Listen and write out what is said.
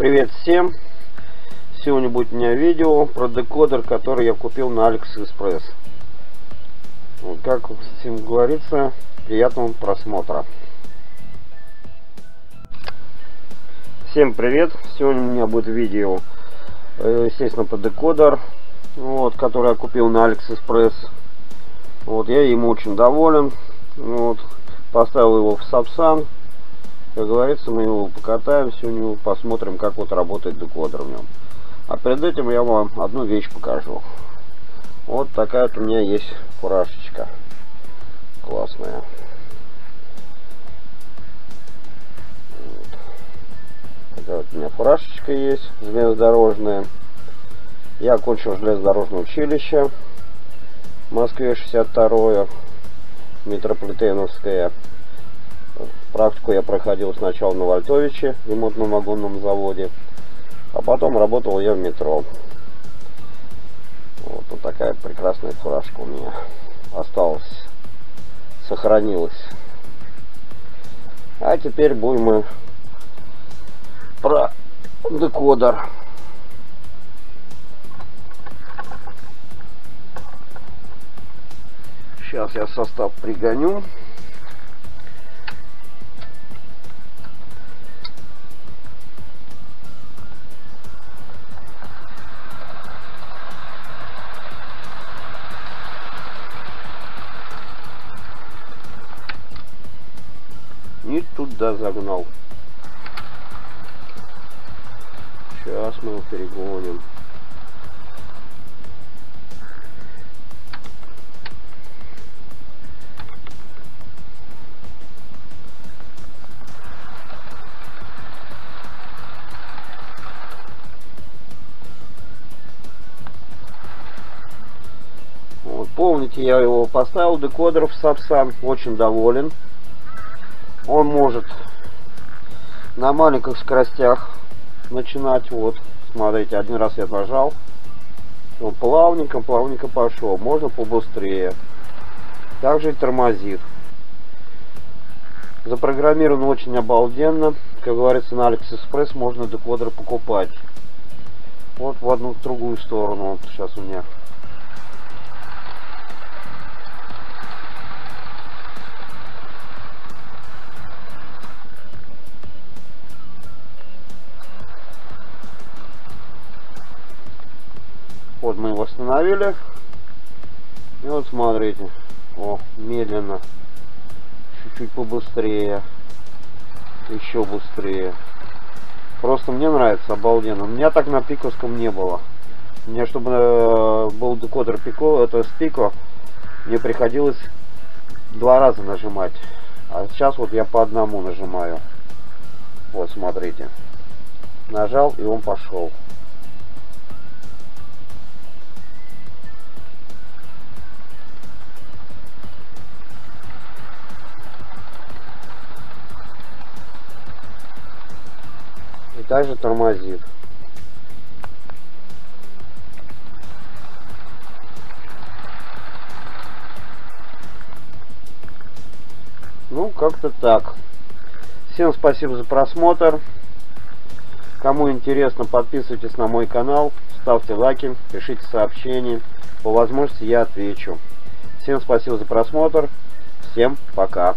Привет всем! Сегодня будет у меня видео про декодер, который я купил на AliExpress. Как всем говорится, приятного просмотра. Всем привет! Сегодня у меня будет видео, э, естественно, про декодер, вот, который я купил на AliExpress. Вот, я им очень доволен. Вот, поставил его в Сапсан как говорится, мы его покатаем сегодня, посмотрим, как вот работает декодер в нем. А перед этим я вам одну вещь покажу. Вот такая вот у меня есть фуражечка. Классная. Такая вот у меня фуражечка есть, железнодорожная. Я окончил железнодорожное училище в Москве 62 метрополитеновское. Практику я проходил сначала на Вольтовиче, ремонтном вагонном заводе, а потом работал я в метро. Вот, вот такая прекрасная фуражка у меня осталась, сохранилась. А теперь будем мы про декодер. Сейчас я состав пригоню. Туда загнал. Сейчас мы его перегоним. Помните, я его поставил, декодер в Сапсан, очень доволен он может на маленьких скоростях начинать. Вот, смотрите, один раз я нажал, он плавненько, плавненько пошел. Можно побыстрее. Также и тормозит. Запрограммирован очень обалденно. Как говорится, на AliExpress можно декодер покупать. Вот в одну в другую сторону. Вот сейчас у меня Вот мы его остановили. И вот смотрите. О, медленно. Чуть-чуть побыстрее. Еще быстрее. Просто мне нравится, обалденно. У меня так на пиковском не было. У меня, чтобы э, был декодер пико, это с пико, мне приходилось два раза нажимать. А сейчас вот я по одному нажимаю. Вот, смотрите. Нажал, и он пошел. Также тормозит. Ну, как-то так. Всем спасибо за просмотр. Кому интересно, подписывайтесь на мой канал, ставьте лайки, пишите сообщения. По возможности я отвечу. Всем спасибо за просмотр. Всем пока.